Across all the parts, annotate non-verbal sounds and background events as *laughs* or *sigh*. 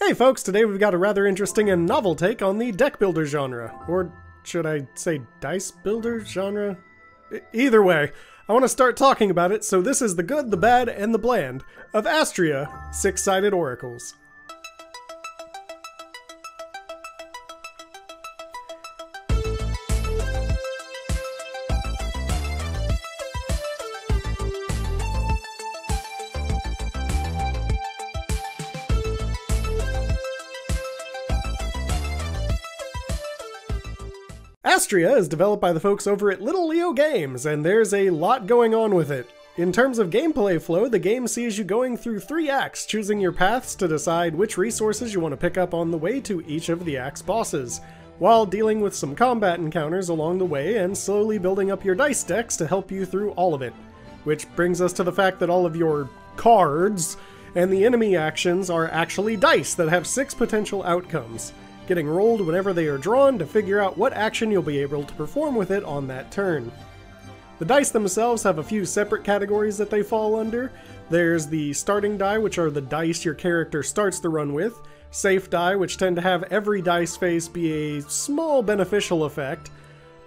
Hey folks, today we've got a rather interesting and novel take on the deck builder genre. Or should I say dice builder genre? Either way, I want to start talking about it, so this is the good, the bad, and the bland of Astrea Six-Sided Oracles. Astrea is developed by the folks over at Little Leo Games, and there's a lot going on with it. In terms of gameplay flow, the game sees you going through three acts, choosing your paths to decide which resources you want to pick up on the way to each of the act's bosses, while dealing with some combat encounters along the way and slowly building up your dice decks to help you through all of it. Which brings us to the fact that all of your cards and the enemy actions are actually dice that have six potential outcomes getting rolled whenever they are drawn to figure out what action you'll be able to perform with it on that turn. The dice themselves have a few separate categories that they fall under. There's the starting die, which are the dice your character starts the run with, safe die, which tend to have every dice face be a small beneficial effect,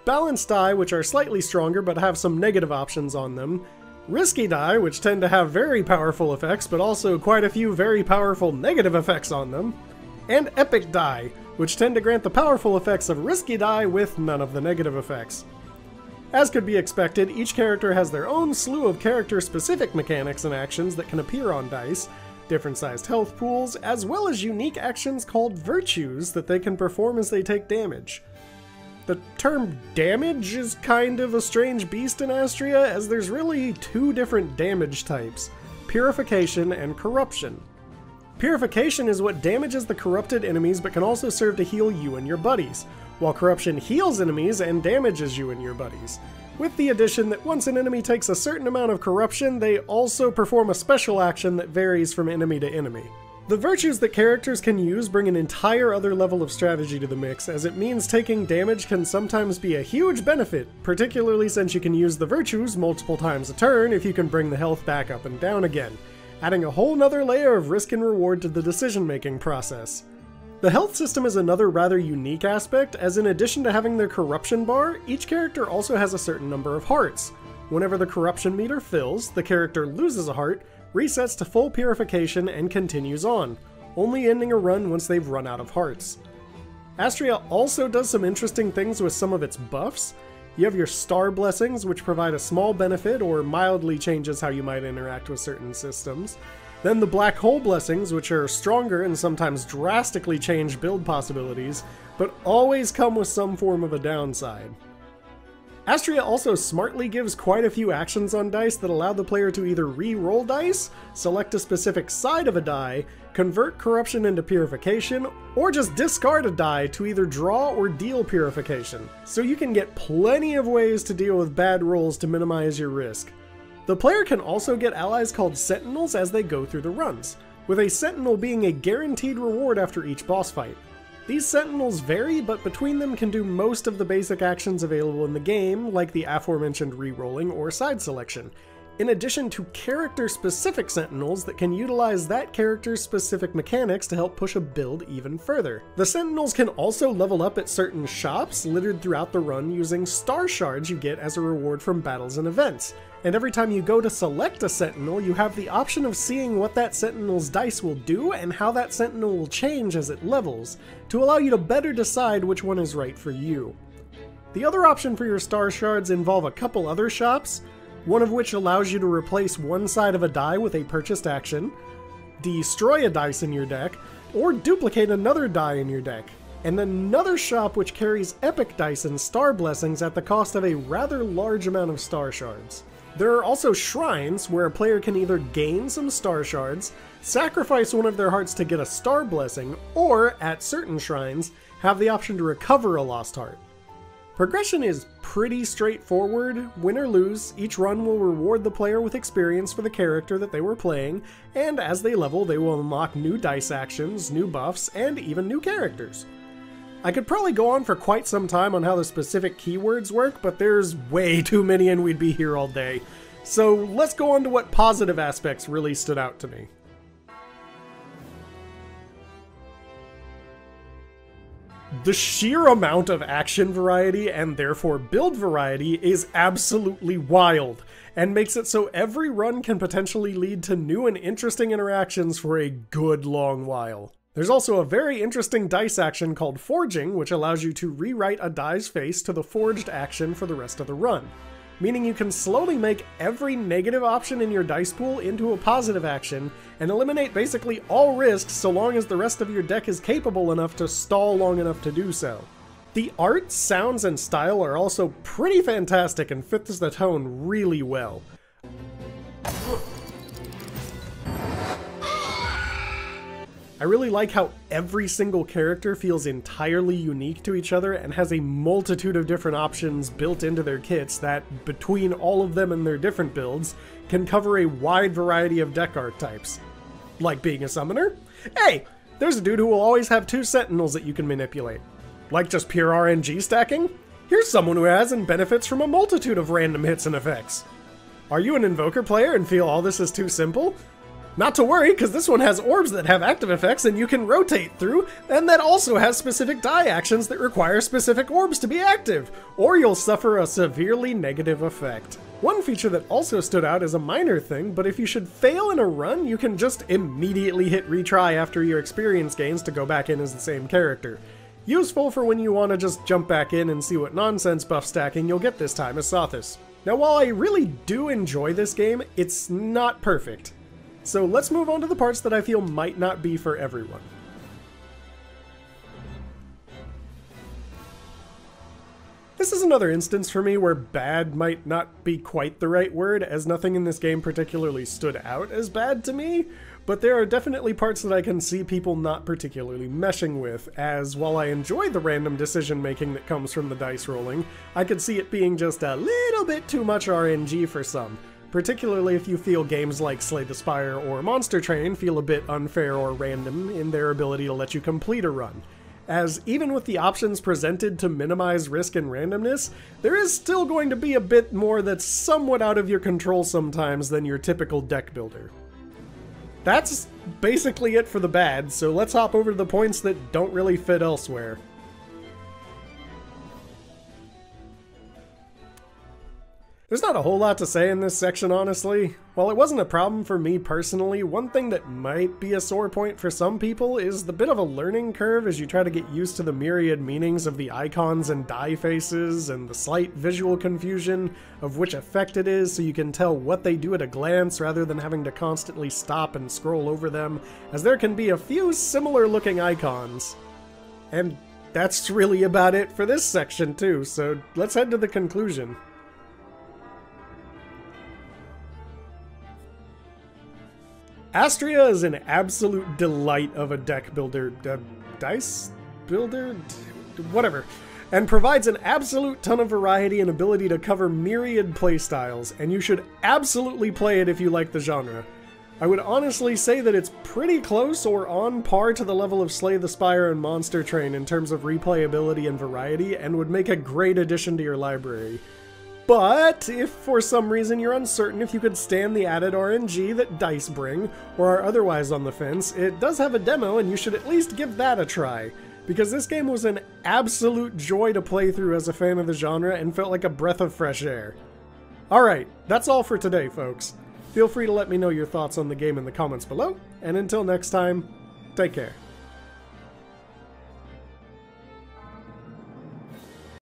balanced die, which are slightly stronger but have some negative options on them, risky die, which tend to have very powerful effects but also quite a few very powerful negative effects on them, and epic die, which tend to grant the powerful effects of risky die with none of the negative effects. As could be expected, each character has their own slew of character-specific mechanics and actions that can appear on dice, different sized health pools, as well as unique actions called virtues that they can perform as they take damage. The term damage is kind of a strange beast in Astrea, as there's really two different damage types purification and corruption. Purification is what damages the corrupted enemies but can also serve to heal you and your buddies, while corruption heals enemies and damages you and your buddies. With the addition that once an enemy takes a certain amount of corruption, they also perform a special action that varies from enemy to enemy. The virtues that characters can use bring an entire other level of strategy to the mix, as it means taking damage can sometimes be a huge benefit, particularly since you can use the virtues multiple times a turn if you can bring the health back up and down again adding a whole nother layer of risk and reward to the decision-making process. The health system is another rather unique aspect, as in addition to having their corruption bar, each character also has a certain number of hearts. Whenever the corruption meter fills, the character loses a heart, resets to full purification, and continues on, only ending a run once they've run out of hearts. Astrea also does some interesting things with some of its buffs, you have your star blessings, which provide a small benefit or mildly changes how you might interact with certain systems. Then the black hole blessings, which are stronger and sometimes drastically change build possibilities, but always come with some form of a downside. Astrea also smartly gives quite a few actions on dice that allow the player to either re-roll dice, select a specific side of a die, convert corruption into purification, or just discard a die to either draw or deal purification. So you can get plenty of ways to deal with bad rolls to minimize your risk. The player can also get allies called Sentinels as they go through the runs, with a Sentinel being a guaranteed reward after each boss fight. These Sentinels vary, but between them can do most of the basic actions available in the game, like the aforementioned rerolling or side selection, in addition to character-specific Sentinels that can utilize that character's specific mechanics to help push a build even further. The Sentinels can also level up at certain shops littered throughout the run using star shards you get as a reward from battles and events, and every time you go to select a Sentinel, you have the option of seeing what that Sentinel's dice will do and how that Sentinel will change as it levels, to allow you to better decide which one is right for you. The other option for your star shards involve a couple other shops, one of which allows you to replace one side of a die with a purchased action, destroy a dice in your deck, or duplicate another die in your deck, and another shop which carries epic dice and star blessings at the cost of a rather large amount of star shards. There are also shrines where a player can either gain some star shards, sacrifice one of their hearts to get a star blessing, or, at certain shrines, have the option to recover a lost heart. Progression is pretty straightforward. Win or lose, each run will reward the player with experience for the character that they were playing, and as they level, they will unlock new dice actions, new buffs, and even new characters. I could probably go on for quite some time on how the specific keywords work, but there's way *laughs* too many and we'd be here all day. So let's go on to what positive aspects really stood out to me. The sheer amount of action variety and therefore build variety is absolutely wild, and makes it so every run can potentially lead to new and interesting interactions for a good long while. There's also a very interesting dice action called Forging, which allows you to rewrite a die's face to the forged action for the rest of the run. Meaning you can slowly make every negative option in your dice pool into a positive action, and eliminate basically all risks so long as the rest of your deck is capable enough to stall long enough to do so. The art, sounds, and style are also pretty fantastic and fits the tone really well. I really like how every single character feels entirely unique to each other and has a multitude of different options built into their kits that, between all of them and their different builds, can cover a wide variety of deck archetypes. Like being a summoner? Hey, there's a dude who will always have two sentinels that you can manipulate. Like just pure RNG stacking? Here's someone who has and benefits from a multitude of random hits and effects. Are you an Invoker player and feel all this is too simple? Not to worry, because this one has orbs that have active effects and you can rotate through, and that also has specific die actions that require specific orbs to be active, or you'll suffer a severely negative effect. One feature that also stood out as a minor thing, but if you should fail in a run, you can just immediately hit retry after your experience gains to go back in as the same character. Useful for when you want to just jump back in and see what nonsense buff stacking you'll get this time as Sothis. Now while I really do enjoy this game, it's not perfect. So let's move on to the parts that I feel might not be for everyone. This is another instance for me where bad might not be quite the right word, as nothing in this game particularly stood out as bad to me, but there are definitely parts that I can see people not particularly meshing with, as while I enjoy the random decision making that comes from the dice rolling, I could see it being just a little bit too much RNG for some, particularly if you feel games like Slay the Spire or Monster Train feel a bit unfair or random in their ability to let you complete a run. As even with the options presented to minimize risk and randomness, there is still going to be a bit more that's somewhat out of your control sometimes than your typical deck builder. That's basically it for the bad, so let's hop over to the points that don't really fit elsewhere. There's not a whole lot to say in this section, honestly. While it wasn't a problem for me personally, one thing that might be a sore point for some people is the bit of a learning curve as you try to get used to the myriad meanings of the icons and die faces, and the slight visual confusion of which effect it is so you can tell what they do at a glance rather than having to constantly stop and scroll over them, as there can be a few similar looking icons. And that's really about it for this section too, so let's head to the conclusion. Astrea is an absolute delight of a deck builder, uh, dice builder, whatever, and provides an absolute ton of variety and ability to cover myriad playstyles, and you should absolutely play it if you like the genre. I would honestly say that it's pretty close or on par to the level of Slay the Spire and Monster Train in terms of replayability and variety, and would make a great addition to your library. But if for some reason you're uncertain if you could stand the added RNG that dice bring, or are otherwise on the fence, it does have a demo and you should at least give that a try. Because this game was an absolute joy to play through as a fan of the genre and felt like a breath of fresh air. Alright, that's all for today, folks. Feel free to let me know your thoughts on the game in the comments below, and until next time, take care.